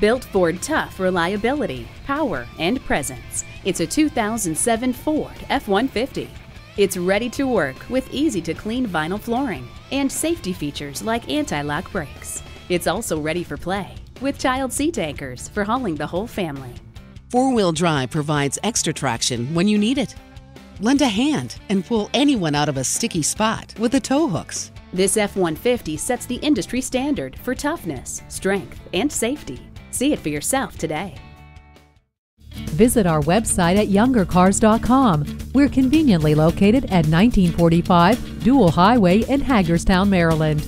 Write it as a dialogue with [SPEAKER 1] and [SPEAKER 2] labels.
[SPEAKER 1] Built Ford tough reliability, power, and presence. It's a 2007 Ford F-150. It's ready to work with easy to clean vinyl flooring and safety features like anti-lock brakes. It's also ready for play with child seat anchors for hauling the whole family.
[SPEAKER 2] Four wheel drive provides extra traction when you need it. Lend a hand and pull anyone out of a sticky spot with the tow hooks.
[SPEAKER 1] This F 150 sets the industry standard for toughness, strength, and safety. See it for yourself today.
[SPEAKER 3] Visit our website at youngercars.com. We're conveniently located at 1945 Dual Highway in Hagerstown, Maryland.